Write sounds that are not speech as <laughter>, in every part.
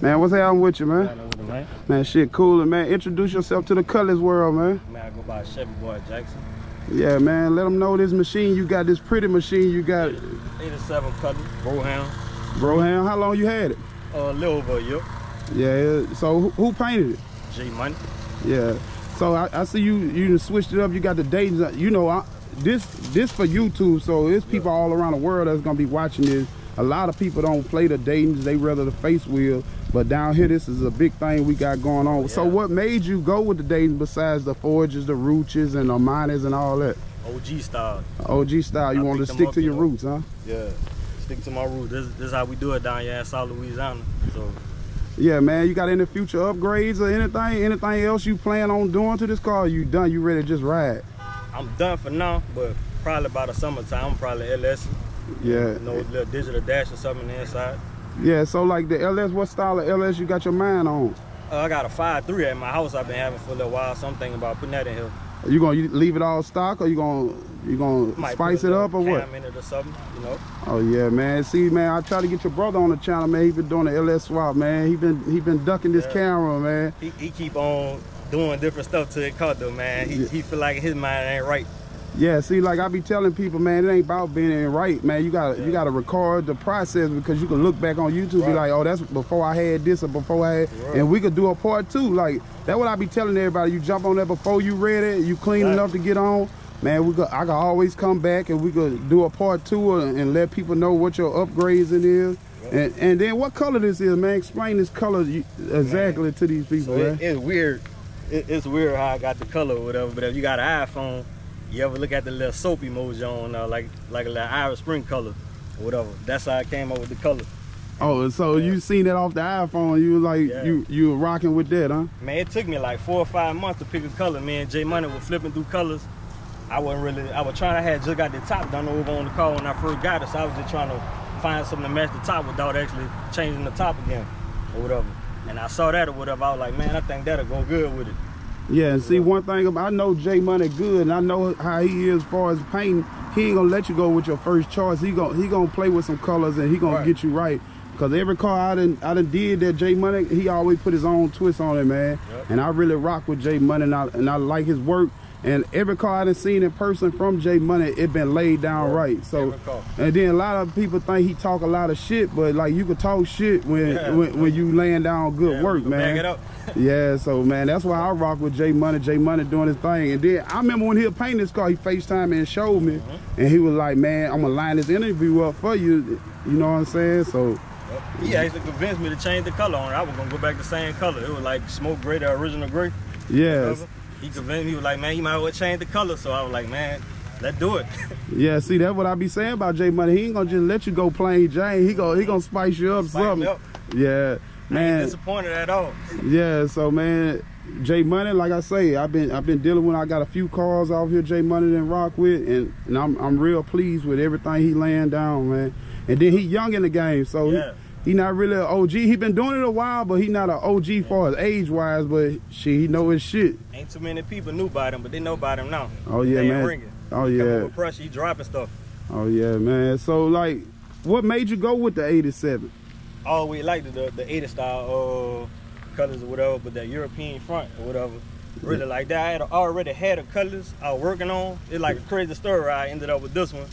Man, what's happening with you, man? Know man. Man, shit cool. Man, introduce yourself to the Cutlass world, man. Man, I go by Chevy Boy Jackson. Yeah, man, let them know this machine you got, this pretty machine you got. 87 Cutlass, Brougham. Brougham, how long you had it? Uh, a little over a year. Yeah, so who, who painted it? J Money. Yeah. So I, I see you you switched it up. You got the Daytons. You know, I, this this for YouTube. So there's people all around the world that's gonna be watching this. A lot of people don't play the Dayton's. They rather the face wheel. But down here, this is a big thing we got going on. So what made you go with the Dayton besides the Forges, the Rooches, and the Miners and all that? OG style. OG style, you I want to stick up, to you your know. roots, huh? Yeah. Stick to my roots. This, this is how we do it down here in South Louisiana. So, Yeah, man. You got any future upgrades or anything? Anything else you plan on doing to this car? You done? You ready to just ride? I'm done for now, but probably by the summertime, I'm probably LS. Yeah. You know, little digital dash or something on the inside. Yeah. So like the LS, what style of LS you got your mind on? Uh, I got a 5.3 at my house I've been having for a little while, so I'm thinking about putting that in here. You gonna leave it all stock or you gonna you gonna Might spice it up or what? in it or something, you know. Oh yeah, man. See, man, I try to get your brother on the channel, man. He been doing the LS swap, man. He been he been ducking this Yeah. camera, man. He, he keep on doing different stuff to the car though, man. He, Yeah. he feel like his mind ain't right. Yeah, see, like I be telling people, man, it ain't about being in right, man. You gotta you gotta record the process because you can look back on YouTube, be like, oh, that's before I had this or before I had, Right. and we could do a part two. Like that's what I be telling everybody. You jump on that before you ready, you clean Right. enough to get on. Man, we got I can always come back and we could do a part two and, let people know what your upgrades it is. And, and then what color this is, man? Explain this color exactly to these people, So man. it, it's weird. It, it's weird how I got the color or whatever. But if you got an iPhone, you ever look at the little soap emoji on, uh, like like a little Irish Spring color or whatever. That's how I came up with the color. oh, so Yeah. you seen that off the iPhone? You was like Yeah. you you were rocking with that, huh? Man, it took me like four or five months to pick a color. Man, Jay Money was flipping through colors. I wasn't really. I was trying. I had just got the top done over on the car when I first got it, so I was just trying to find something to match the top without actually changing the top again or whatever. And I saw that or whatever. I was like, man, I think that'll go good with it. Yeah, and see one thing about I know Jay Money good, and I know how he is as far as painting. He ain't gonna let you go with your first choice. He gonna he gonna play with some colors and he gonna Right. get you right. Cause every car I done I done did that Jay Money, he always put his own twist on it, man. Yep. And I really rock with Jay Money, and I and I like his work. And every car I done seen in person from Jay Money, it been laid down right. So and then a lot of people think he talk a lot of shit, but like you could talk shit when Yeah. when, when you laying down good Yeah, work, man. Back it up. <laughs> Yeah, so man, that's why I rock with Jay Money. Jay Money doing his thing, and then I remember when he was painting this car, he Facetime and showed me, Mm-hmm. and he was like, "Man, I'm gonna line this interview up for you." You know what I'm saying? So He actually convinced me to change the color on it. I was gonna go back the same color. It was like smoke gray, the original gray. yes, He convinced me. He was like, man, you might as well change the color. So I was like, man, let's do it. <laughs> yeah. See, that's what I be saying about Jay Money. He ain't gonna just let you go plain Jane. He go he gonna spice you up Spice something. up. Yeah, I ain't man. disappointed at all. <laughs> Yeah, so man, Jay Money, like I say, I've been I've been dealing with. I got a few cars out here, Jay Money and rock with, and, and I'm I'm real pleased with everything he laying down, man. And then he young in the game, so Yeah. He, not really an OG. He been doing it a while, but he not an OG far as age wise. But shit, he know his shit. Ain't too many people knew about him, but they know about him now. Oh yeah, man. ringing. Oh yeah. with pressure. He dropping stuff. Oh yeah, man. So like, what made you go with the '87? I always liked the the, the 80 style uh, colors or whatever, but that European front or whatever. really like that. I had already had the Cutlass I was working on. It's like a crazy story. I ended up with this one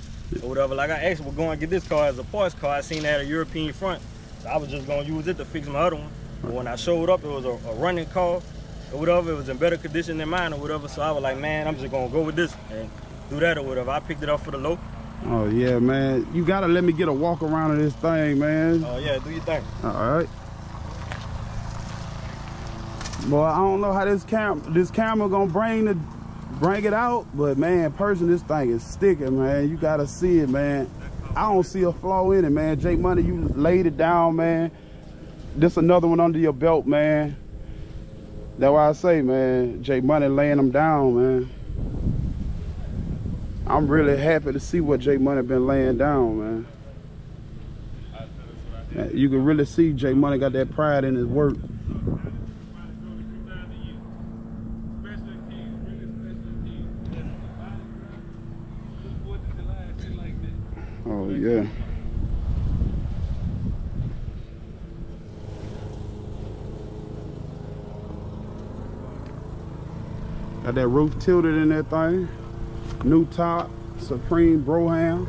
or whatever. Like I actually was going to get this car as a parts car. I seen that a European front, so I was just gonna use it to fix my other one. But when I showed up, it was a, a running car or whatever. It was in better condition than mine or whatever. So I was like, man, I'm just gonna go with this and do that or whatever. I picked it up for the low. Oh yeah, man. You gotta let me get a walk around of this thing, man. Oh yeah, do your thing. All right. Boy, I don't know how this cam this camera gonna bring the bring it out, but man, person, this thing is sticking, man. You gotta see it, man. I don't see a flaw in it, man. J Money, you laid it down, man. This another one under your belt, man. That's why I say, man, J Money laying them down, man. I'm really happy to see what J Money been laying down, man. You can really see J Money got that pride in his work. Oh yeah. Got that roof tilted in that thing. New top, Supreme Brougham.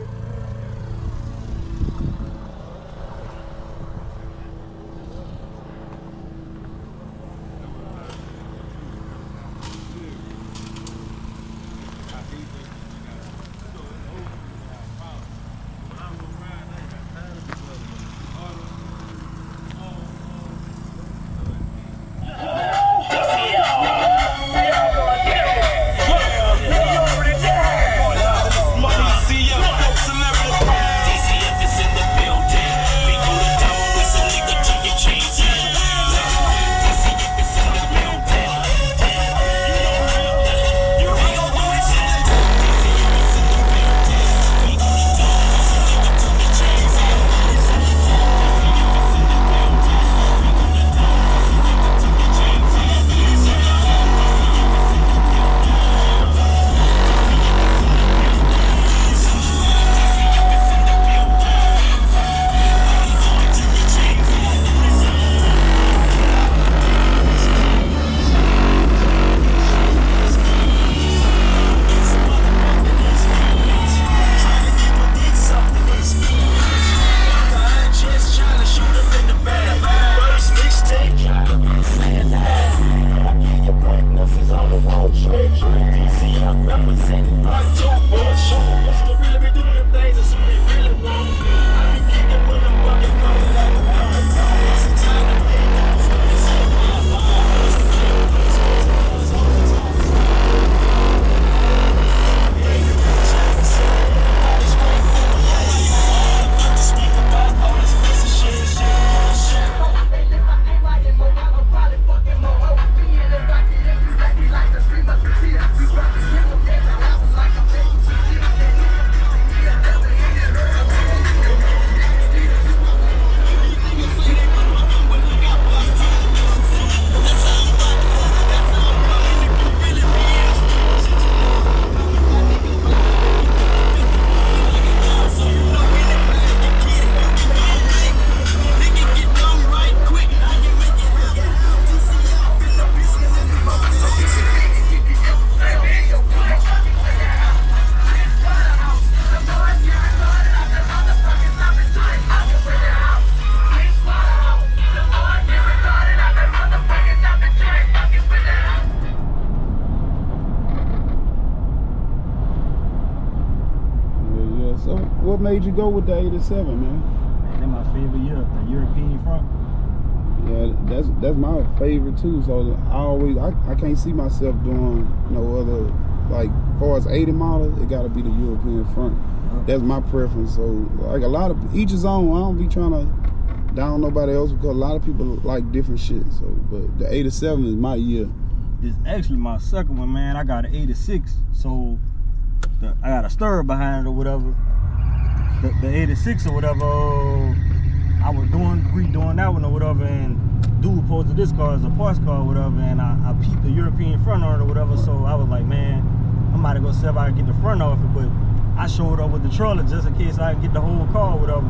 What made you go with the 87, man? Man, that's my favorite year, the European front. Yeah, that's that's my favorite too. So I always I, I can't see myself doing no other like far as 80 model, it gotta be the European front. That's my preference. So like a lot of each his own. I don't be trying to down nobody else because a lot of people like different shit. So but the 87 is my year. It's actually my second one, man. I got an 86, so the, I got a stir behind it or whatever. The, the 86 or whatever, uh, I was doing redoing that one or whatever, and dude posted this car as a parts car or whatever, and I, I peeped the European front on it or whatever. So I was like, man, I'm about to go see if I can get the front off it, but I showed up with the trailer just in case I can get the whole car or whatever.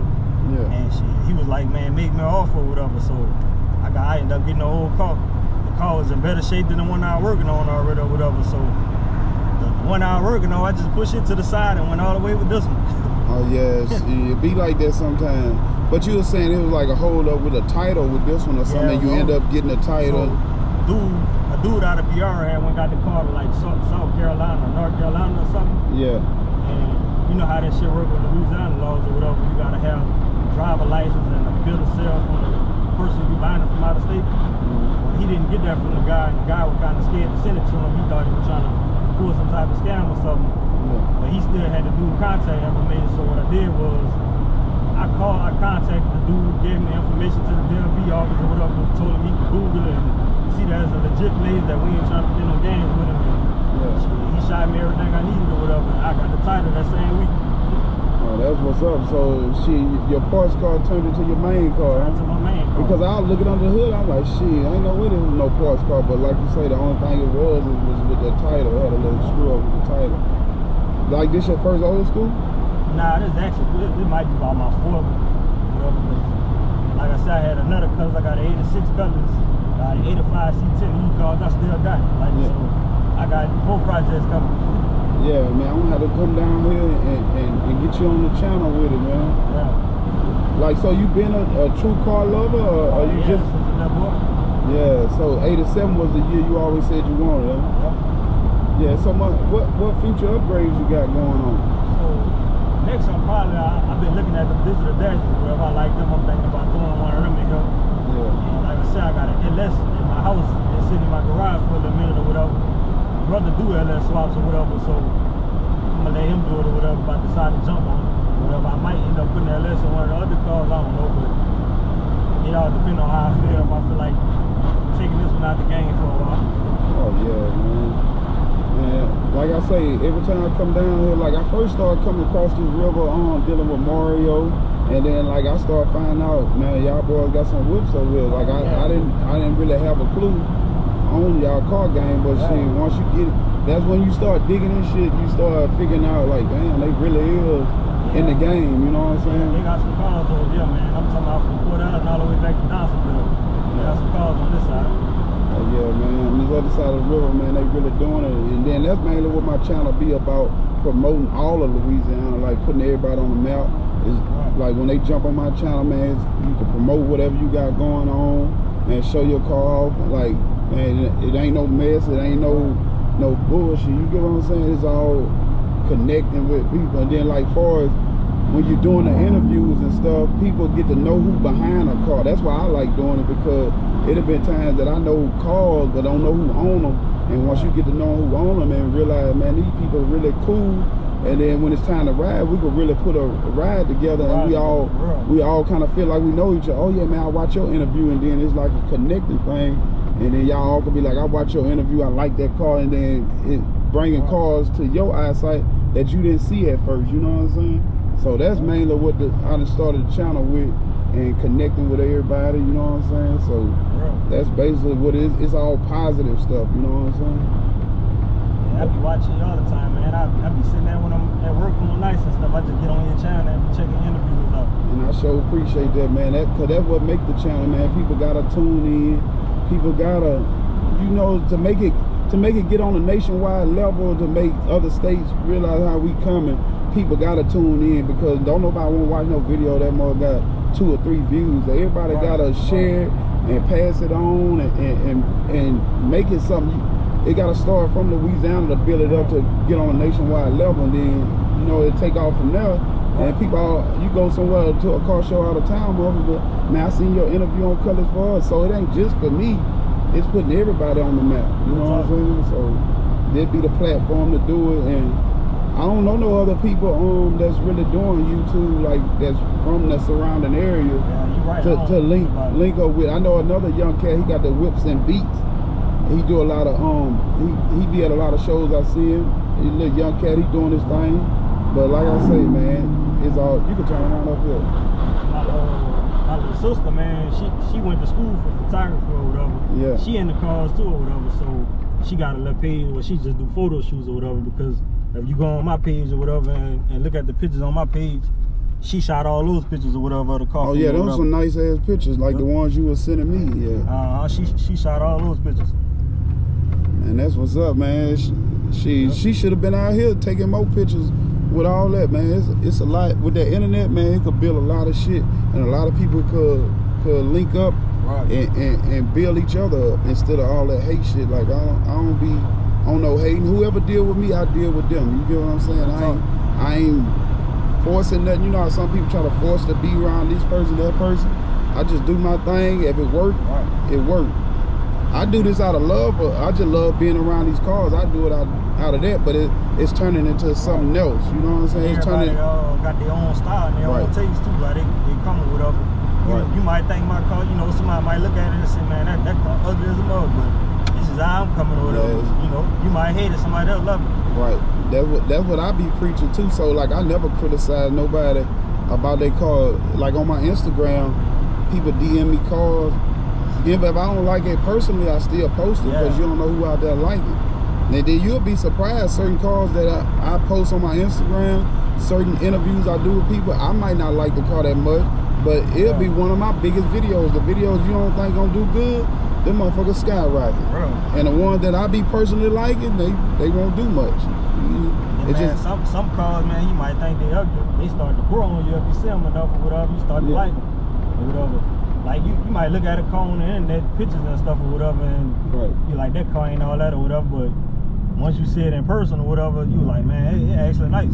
Yeah. And shit, he was like, man, make me an offer or whatever. So I got, I ended up getting the whole car. The car was in better shape than the one I was working on already or whatever. So the one I was working on, I just pushed it to the side and went all the way with this one. <laughs> Oh yes, <laughs> it be like that sometimes. But you were saying it was like a hold up with a title with this one or something. Yeah, you end up getting a title. So, dude, a dude out of PR had one got the car to like South, South Carolina, North Carolina or something. yeah. And you know how that shit work with Louisiana laws or whatever. You gotta have a driver license and a bill of sale from the person you buying it from out of state. Well, he didn't get that from the guy. and The guy was kind of scared to send it to him. He thought he was trying to pull some type of scam or something. Yeah. But he still had the dude contact information. So what I did was I called, I contacted the dude, gave him the information to the DMV office or whatever, told him he could Google it and see that it's a legit place that we ain't trying to play no games with him. Yeah. he shot me everything I needed or whatever. I got the title that same week. Oh, that's what's up. So she, your parts car turned into your main car. That's huh? my main car. Because I was looking under the hood, I'm like, shit, ain't no way this was no parts car. But like you say, the only thing it was it was with the title. It had a little screw up with the title. Like this your first old school? Nah, this actually this might be about my fourth. Like I said, I had another Cutlass. I got an 86 Cutlass, got an 85 C10 E cars. I still got it. Like Yeah. so, I got four projects coming. Yeah, man, I'm gonna have to come down here and, and, and get you on the channel with it, man. Yeah. Like, so you been a, a true car lover, or, or oh, you yeah, just? since a little boy. Yeah. So '87 was the year you always said you wanted, huh? Yep. Yeah. So my, what what future upgrades you got going on? So next, I'm probably I, I've been looking at the digital dashes. Whatever I like them, I'm thinking about doing one of them in here. Yeah. And like I said, I got an LS in my house. It's sitting in my garage for a minute or whatever. Brother do LS swaps or whatever, so I'm gonna let him do it or whatever. If I decide to jump on it, whatever. I might end up putting LS in one of the other cars. I don't know, but it all depends on how I feel. If I feel like taking this one out the game for a while. Oh yeah, man. Like I say, every time I come down here, like I first started coming across this river on dealing with Mario, and then like I started finding out, man, y'all boys got some whips over here. Like I, I didn't I didn't really have a clue on y'all car game, but shit, Right. once you get it, that's when you start digging in shit, you start figuring out like, damn, they really is in the game, you know what I'm saying? They got some cars over here, man. I'm talking about from Port Allen all the way back to Donaldsonville. They got some cars on this side. Yeah, man. This other side of the river, man, they really doing it. And then that's mainly what my channel be about, promoting all of Louisiana, like putting everybody on the map. Is like when they jump on my channel, man, you can promote whatever you got going on and show your car off. Like, man, it, it ain't no mess, it ain't no no bullshit. You get what I'm saying? It's all connecting with people. And then like far as when you're doing the interviews and stuff, people get to know who behind a car. That's why I like doing it because it have been times that I know cars but don't know who own them. And once you get to know who own them and realize, man, these people are really cool. And then when it's time to ride, we could really put a, ride together, and we all we all kind of feel like we know each other. Oh yeah, man, I watch your interview, and then it's like a connecting thing. And then y'all all could be like, I watch your interview, I like that car, and then it bringing Right. cars to your eyesight that you didn't see at first. You know what I'm saying? So that's mainly what the I started the channel with, and connecting with everybody. You know what I'm saying? So that's basically what it is. It's all positive stuff. You know what I'm saying? Yeah, I be watching you all the time, man. I, I be sitting there when I'm at work on nights and stuff. I just get on your channel and be checking interviews out. And I sure appreciate that, man. That cause that's what make the channel, man. People gotta tune in. People gotta, you know, to make it to make it get on a nationwide level, to make other states realize how we coming. People gotta tune in because don't nobody want to watch no video that more got two or three views. Everybody Right, gotta share and pass it on and and, and, and make it something. It gotta start from Louisiana to build it up to get on a nationwide level, and then you know it take off from there. And people, all, you go somewhere to a car show out of town, motherfucker. Man, I seen your interview on Cutlass for Us, so it ain't just for me. It's putting everybody on the map. You know what I'm saying? So there'd be the platform to do it, and I don't know no other people um that's really doing YouTube like that's from the surrounding area Yeah, right. to, to link link up with. I know another young cat. He got the whips and beats. He do a lot of um. He he be at a lot of shows. I see him. He little young cat. He doing his thing. But like I say, man, it's all you can turn around up here. My, little sister, man, she she went to school for photography or whatever. Yeah. She in the cars too or whatever, so she got a little page where she just do photo shoots or whatever. Because if you go on my page or whatever and, and look at the pictures on my page, she shot all those pictures or whatever of the car. Oh yeah, those some nice ass pictures, like the ones you were sending me. Yeah, Uh, she she shot all those pictures. and that's what's up, man. She she, she should have been out here taking more pictures with all that, man. It's it's a lot with that internet, man. It could build a lot of shit, and a lot of people could could link up Right. and, and, and build each other up instead of all that hate shit. Like I don't I don't be I don't know hating. Whoever deal with me, I deal with them. You get what I'm saying? I ain't I ain't forcing nothing. You know how some people try to force to be around this person, that person. I just do my thing. If it work, Right. it work. I do this out of love, but I just love being around these cars. I do it out, out of that, but it, it's turning into something else. You know what I'm saying? It's turning. uh, got their own style and their own taste too. Like they, they come with whatever. You, Right. you might think my car, you know, somebody might look at it and say, man, that, that car ugly as a mug, but this is how I'm coming whatever. Yes. You know, you might hate it, somebody else love it. Right. That's what that's what I be preaching too. So like I never criticize nobody about their car. Like on my Instagram, people DM me cars. If if I don't like it personally, I still post it Yeah. because you don't know who out there like it. And then you'll be surprised certain cars that I, I post on my Instagram, certain interviews I do with people, I might not like the car that much, but it'll be one of my biggest videos. The videos you don't think gonna do good, them motherfuckers skyrocket. And the ones that I be personally liking, they they won't do much. Man, just some some cars, man, you might think they ugly. They start to grow on you if you see them enough or whatever. You start to Yeah. like them or whatever. Like you, you might look at a car on the internet, pictures and stuff or whatever, and right. you like that car ain't all that or whatever. But once you see it in person or whatever, you like, man, it, it actually nice.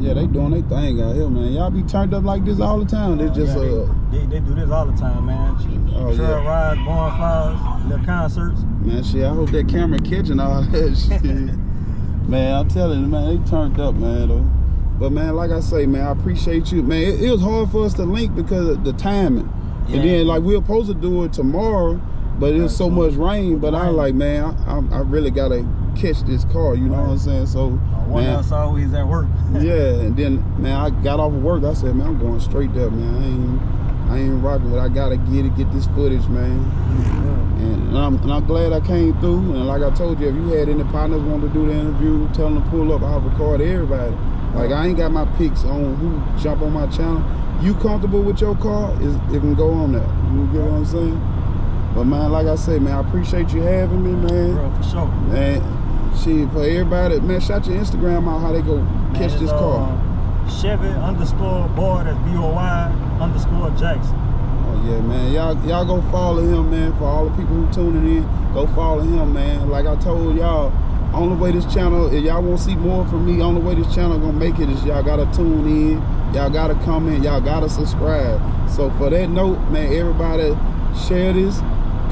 Yeah, they doing their thing out here, man. Y'all be turned up like this all the time. They just yeah, uh they, they, they do this all the time, man. Oh, Trail yeah. rides, bonfires, little concerts. man, shit. I hope that camera catching all that <laughs> shit. <laughs> man, I'm telling you, man, they turned up, man. Though. But man, like I say, man, I appreciate you, man. It, it was hard for us to link because of the timing, Yeah. and then like we were supposed to do it tomorrow, but it was so much rain. But I like, man, I, I, really gotta catch this car. You know what I'm saying? So, One man, else always at work. <laughs> yeah, and then man, I got off of work. I said, man, I'm going straight there, man. I ain't, I ain't rocking, but I gotta get it, get this footage, man. Yeah. And, I'm, and I'm glad I came through. And like I told you, if you had any partners want to do the interview, tell them to pull up. I'll record everybody. Like I ain't got my picks on who jump on my channel. You comfortable with your car? Is it can go on that. You get what I'm saying? But man, like I say, man, I appreciate you having me, man. Bro, for sure. Man, shit, for everybody, man, shout your Instagram out how they go catch this car. uh, Chevy underscore boy, that's B-O-Y underscore Jackson. Oh yeah, man. Y'all y'all go follow him, man. For all the people who tuning in, go follow him, man. Like I told y'all, only way this channel, if y'all want to see more from me, only way this channel gonna make it is y'all gotta tune in, y'all gotta comment, y'all gotta subscribe. So for that note, man, everybody share this,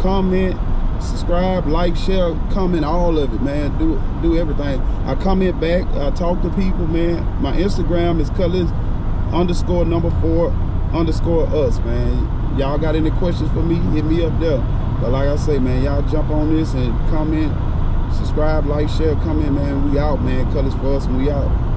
comment, subscribe, like, share, comment, all of it, man. Do do everything. I comment back, I talk to people, man. My Instagram is cutlass underscore number four underscore us, man. Y'all got any questions for me? Hit me up there. But like I say, man, y'all jump on this and comment, subscribe, like, share, comment, man. We out, man. Cutlass for us, we out.